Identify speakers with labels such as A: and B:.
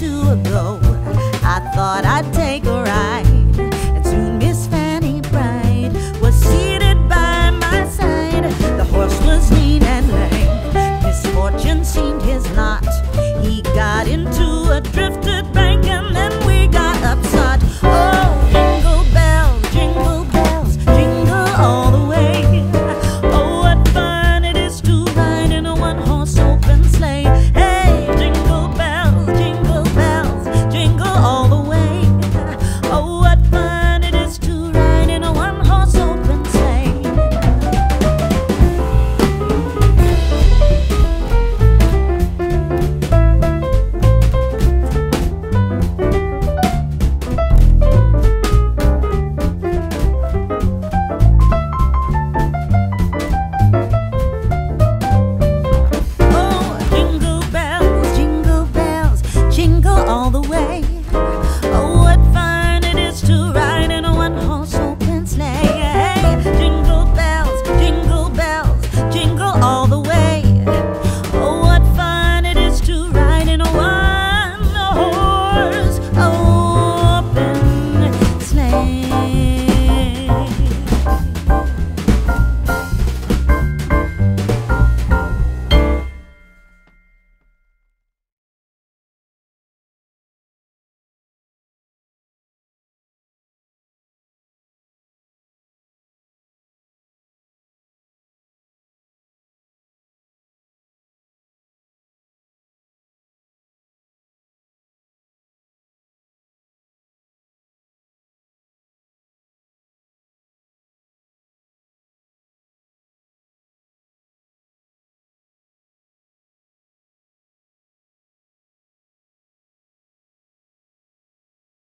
A: two ago.